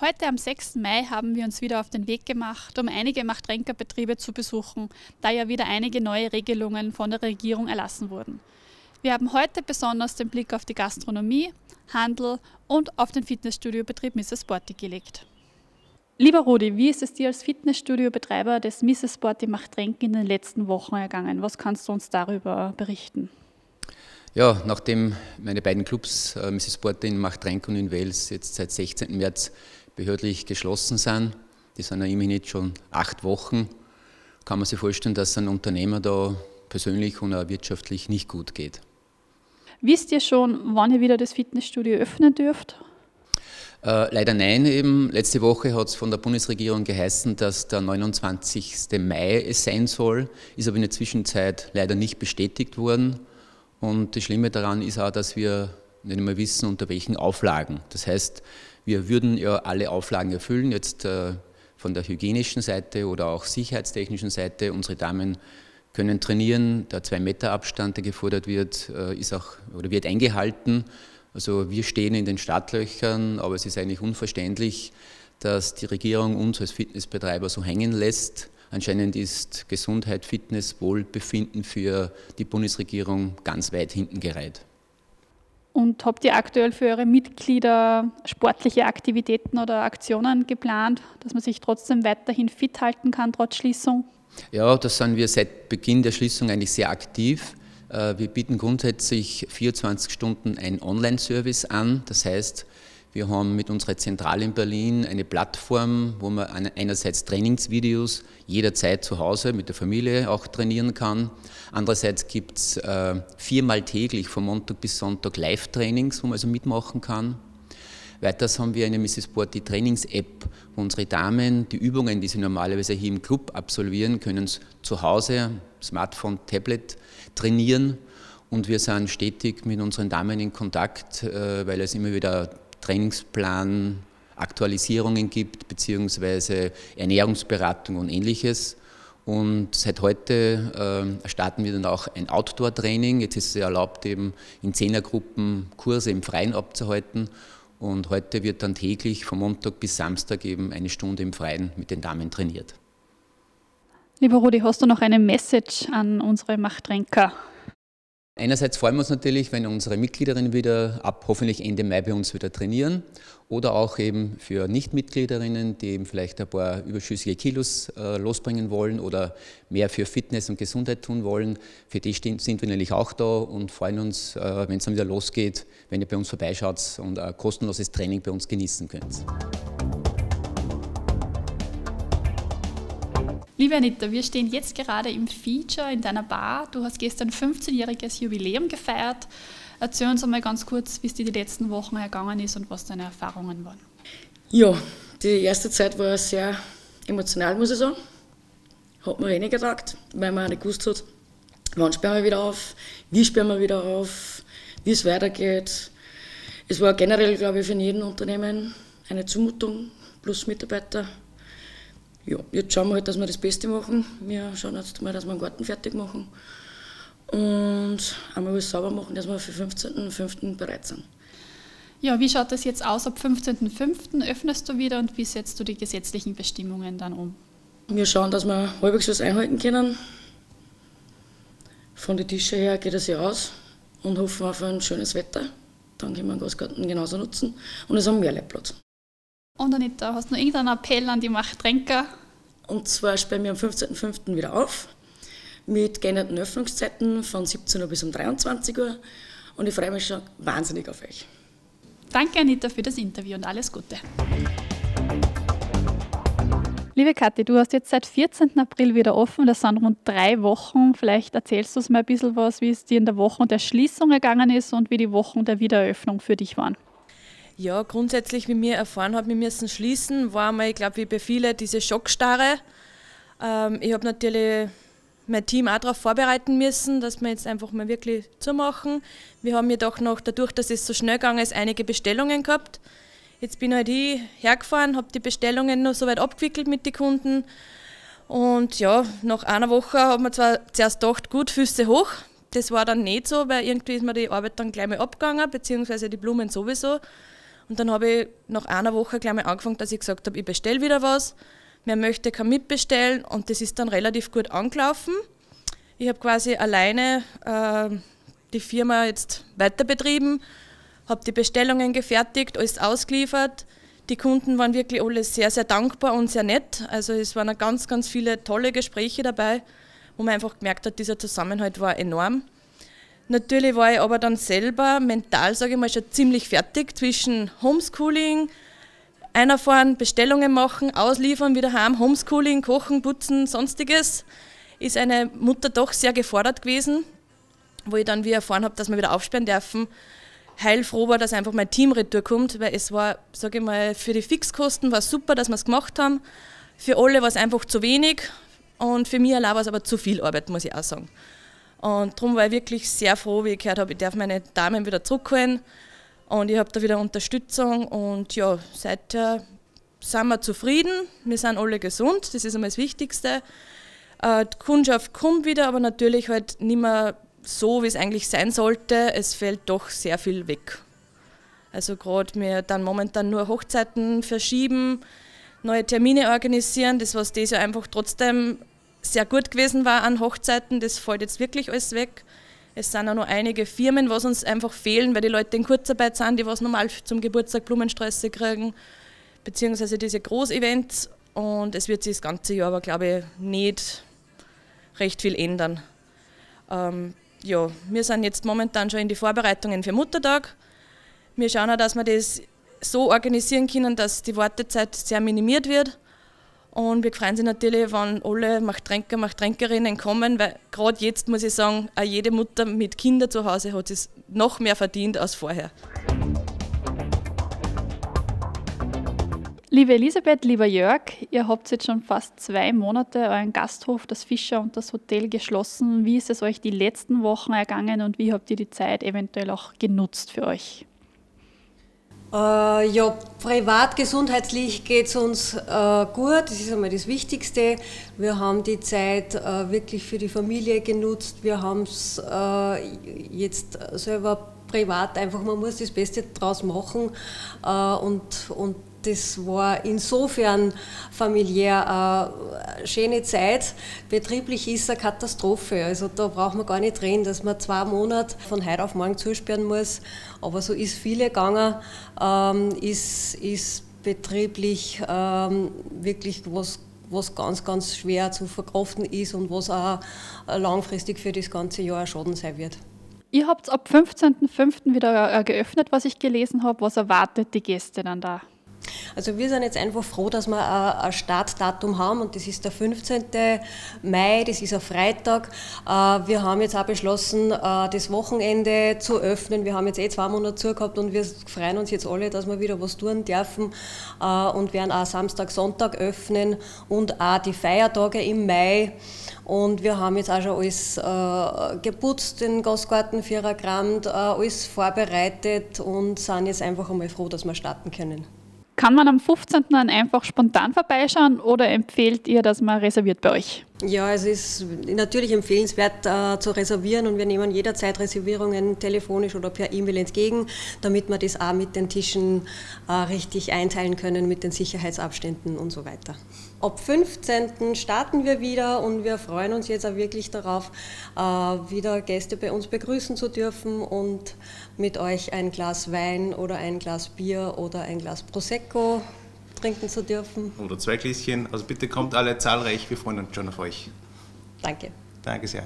Heute am 6. Mai haben wir uns wieder auf den Weg gemacht, um einige Machtränkerbetriebe zu besuchen, da ja wieder einige neue Regelungen von der Regierung erlassen wurden. Wir haben heute besonders den Blick auf die Gastronomie, Handel und auf den Fitnessstudiobetrieb Mrs. Sporty gelegt. Lieber Rudi, wie ist es dir als Fitnessstudiobetreiber des Mrs. Sporty Machtränken in den letzten Wochen ergangen? Was kannst du uns darüber berichten? Ja, nachdem meine beiden Clubs, äh, Mrs. Sporty in Machtrenk und in Wales, jetzt seit 16. März behördlich geschlossen sind, die sind ja immerhin jetzt schon acht Wochen, kann man sich vorstellen, dass es einem Unternehmer da persönlich und auch wirtschaftlich nicht gut geht. Wisst ihr schon, wann ihr wieder das Fitnessstudio öffnen dürft? Äh, leider nein. Eben letzte Woche hat es von der Bundesregierung geheißen, dass der 29. Mai es sein soll, ist aber in der Zwischenzeit leider nicht bestätigt worden. Und das Schlimme daran ist auch, dass wir nicht mehr wissen, unter welchen Auflagen. Das heißt, wir würden ja alle Auflagen erfüllen, jetzt äh, von der hygienischen Seite oder auch sicherheitstechnischen Seite. Unsere Damen können trainieren. Der Zwei-Meter-Abstand, der gefordert wird, äh, ist auch oder wird eingehalten. Also wir stehen in den Startlöchern, aber es ist eigentlich unverständlich, dass die Regierung uns als Fitnessbetreiber so hängen lässt. Anscheinend ist Gesundheit, Fitness, Wohlbefinden für die Bundesregierung ganz weit hinten gereiht. Und habt ihr aktuell für eure Mitglieder sportliche Aktivitäten oder Aktionen geplant, dass man sich trotzdem weiterhin fit halten kann, trotz Schließung? Ja, da sind wir seit Beginn der Schließung eigentlich sehr aktiv. Äh, wir bieten grundsätzlich 24 Stunden einen Online-Service an. Das heißt, wir haben mit unserer Zentrale in Berlin eine Plattform, wo man einerseits Trainingsvideos jederzeit zu Hause mit der Familie auch trainieren kann. Andererseits gibt es äh, viermal täglich von Montag bis Sonntag Live-Trainings, wo man also mitmachen kann. Weiters haben wir eine Mrs. Sporty Trainings-App, wo unsere Damen die Übungen, die sie normalerweise hier im Club absolvieren, können zu Hause, Smartphone, Tablet trainieren. Und wir sind stetig mit unseren Damen in Kontakt, äh, weil es immer wieder Trainingsplan, Aktualisierungen gibt, beziehungsweise Ernährungsberatung und ähnliches. Und seit heute äh, starten wir dann auch ein Outdoor-Training. Jetzt ist es erlaubt, eben in Zehnergruppen Kurse im Freien abzuhalten. Und heute wird dann täglich von Montag bis Samstag eben eine Stunde im Freien mit den Damen trainiert. Lieber Rudi, hast du noch eine Message an unsere Machtränker? Einerseits freuen wir uns natürlich, wenn unsere Mitgliederinnen wieder ab hoffentlich Ende Mai bei uns wieder trainieren oder auch eben für Nichtmitgliederinnen, die eben vielleicht ein paar überschüssige Kilos äh, losbringen wollen oder mehr für Fitness und Gesundheit tun wollen. Für die sind wir natürlich auch da und freuen uns, äh, wenn es dann wieder losgeht, wenn ihr bei uns vorbeischaut und ein kostenloses Training bei uns genießen könnt. Liebe Anita, wir stehen jetzt gerade im Feature in deiner Bar. Du hast gestern 15-jähriges Jubiläum gefeiert. Erzähl uns einmal ganz kurz, wie es dir die letzten Wochen ergangen ist und was deine Erfahrungen waren. Ja, die erste Zeit war sehr emotional, muss ich sagen. Hat mir wenig gedacht, weil man auch nicht gewusst hat, wann sperren wir wieder auf, wie sperren wir wieder auf, wie es weitergeht. Es war generell, glaube ich, für jeden Unternehmen eine Zumutung plus Mitarbeiter ja, jetzt schauen wir halt, dass wir das Beste machen. Wir schauen jetzt mal, dass wir den Garten fertig machen und einmal alles sauber machen, dass wir für 15.05. bereit sind. Ja, wie schaut das jetzt aus? Ab 15.05. öffnest du wieder und wie setzt du die gesetzlichen Bestimmungen dann um? Wir schauen, dass wir halbwegs was einhalten können. Von den Tischen her geht es ja aus und hoffen auf ein schönes Wetter. Dann können wir den Gasgarten genauso nutzen und es haben mehr Leitplatz. Und Anita, hast du noch irgendeinen Appell an die Machtränker? Und zwar sperren wir am 15.05. wieder auf mit geänderten Öffnungszeiten von 17 Uhr bis um 23 Uhr. Und ich freue mich schon wahnsinnig auf euch. Danke, Anita, für das Interview und alles Gute. Liebe Kathi, du hast jetzt seit 14. April wieder offen. Das sind rund drei Wochen. Vielleicht erzählst du uns mal ein bisschen was, wie es dir in der Woche der Schließung ergangen ist und wie die Wochen der Wiedereröffnung für dich waren. Ja, grundsätzlich, wie wir erfahren haben, wir müssen schließen, war mal, ich glaube, wie bei vielen, diese Schockstarre. Ähm, ich habe natürlich mein Team auch darauf vorbereiten müssen, dass wir jetzt einfach mal wirklich zumachen. Wir haben jedoch noch, dadurch, dass es so schnell gegangen ist, einige Bestellungen gehabt. Jetzt bin halt ich hergefahren, habe die Bestellungen noch so weit abgewickelt mit den Kunden. Und ja, nach einer Woche haben wir zwar zuerst gedacht, gut, Füße hoch. Das war dann nicht so, weil irgendwie ist mir die Arbeit dann gleich mal abgegangen, beziehungsweise die Blumen sowieso. Und dann habe ich nach einer Woche gleich mal angefangen, dass ich gesagt habe, ich bestelle wieder was. Wer möchte, kann mitbestellen. Und das ist dann relativ gut angelaufen. Ich habe quasi alleine äh, die Firma jetzt weiter betrieben, habe die Bestellungen gefertigt, alles ausgeliefert. Die Kunden waren wirklich alle sehr, sehr dankbar und sehr nett. Also es waren ganz, ganz viele tolle Gespräche dabei, wo man einfach gemerkt hat, dieser Zusammenhalt war enorm. Natürlich war ich aber dann selber mental, sage ich mal, schon ziemlich fertig zwischen Homeschooling, einerfahren, Bestellungen machen, ausliefern, wieder heim, Homeschooling, kochen, putzen, sonstiges. Ist eine Mutter doch sehr gefordert gewesen, wo ich dann wie erfahren habe, dass wir wieder aufsperren dürfen. Heilfroh war, dass einfach mein Team retour kommt, weil es war, sage ich mal, für die Fixkosten war super, dass wir es gemacht haben. Für alle war es einfach zu wenig und für mich allein war es aber zu viel Arbeit, muss ich auch sagen. Und darum war ich wirklich sehr froh, wie ich gehört habe, ich darf meine Damen wieder zurückholen. Und ich habe da wieder Unterstützung und ja, seither sind wir zufrieden. Wir sind alle gesund, das ist einmal das Wichtigste. Äh, die Kundschaft kommt wieder, aber natürlich halt nicht mehr so, wie es eigentlich sein sollte. Es fällt doch sehr viel weg. Also gerade wir dann momentan nur Hochzeiten verschieben, neue Termine organisieren, das was das ja einfach trotzdem sehr gut gewesen war an Hochzeiten, das fällt jetzt wirklich alles weg. Es sind auch noch einige Firmen, was uns einfach fehlen, weil die Leute in Kurzarbeit sind, die was normal zum Geburtstag Blumensträuße kriegen, beziehungsweise diese Großevents. Und es wird sich das ganze Jahr aber, glaube ich, nicht recht viel ändern. Ähm, ja, wir sind jetzt momentan schon in die Vorbereitungen für Muttertag. Wir schauen auch, dass wir das so organisieren können, dass die Wartezeit sehr minimiert wird und wir freuen uns natürlich, wenn alle Machtränker, Machtränkerinnen kommen, weil gerade jetzt muss ich sagen, auch jede Mutter mit Kindern zu Hause hat es noch mehr verdient als vorher. Liebe Elisabeth, lieber Jörg, ihr habt jetzt schon fast zwei Monate euren Gasthof, das Fischer und das Hotel geschlossen. Wie ist es euch die letzten Wochen ergangen und wie habt ihr die Zeit eventuell auch genutzt für euch? Äh, ja, privat gesundheitlich geht es uns äh, gut, das ist einmal das Wichtigste. Wir haben die Zeit äh, wirklich für die Familie genutzt. Wir haben es äh, jetzt selber privat einfach, man muss das Beste draus machen äh, und, und das war insofern familiär eine schöne Zeit. Betrieblich ist eine Katastrophe. Also da braucht man gar nicht reden, dass man zwei Monate von heute auf morgen zusperren muss. Aber so ist viele gegangen, ähm, ist, ist betrieblich ähm, wirklich was was ganz, ganz schwer zu verkraften ist und was auch langfristig für das ganze Jahr Schaden sein wird. Ihr habt ab 15.05. wieder äh, geöffnet, was ich gelesen habe. Was erwartet die Gäste dann da? Also wir sind jetzt einfach froh, dass wir ein Startdatum haben und das ist der 15. Mai, das ist ein Freitag. Äh, wir haben jetzt auch beschlossen, äh, das Wochenende zu öffnen. Wir haben jetzt eh zwei Monate zu gehabt und wir freuen uns jetzt alle, dass wir wieder was tun dürfen äh, und werden auch Samstag, Sonntag öffnen und auch die Feiertage im Mai. Und wir haben jetzt auch schon alles äh, geputzt, den Gastgarten Vierergramm, äh, alles vorbereitet und sind jetzt einfach einmal froh, dass wir starten können. Kann man am 15. dann einfach spontan vorbeischauen oder empfehlt ihr, dass man reserviert bei euch? Ja, es ist natürlich empfehlenswert äh, zu reservieren und wir nehmen jederzeit Reservierungen telefonisch oder per E-Mail entgegen, damit wir das auch mit den Tischen äh, richtig einteilen können, mit den Sicherheitsabständen und so weiter. Ab 15. starten wir wieder und wir freuen uns jetzt auch wirklich darauf, äh, wieder Gäste bei uns begrüßen zu dürfen und mit euch ein Glas Wein oder ein Glas Bier oder ein Glas Prosecco trinken zu dürfen. Oder zwei Gläschen. Also bitte kommt alle zahlreich, wir freuen uns schon auf euch. Danke. Danke sehr.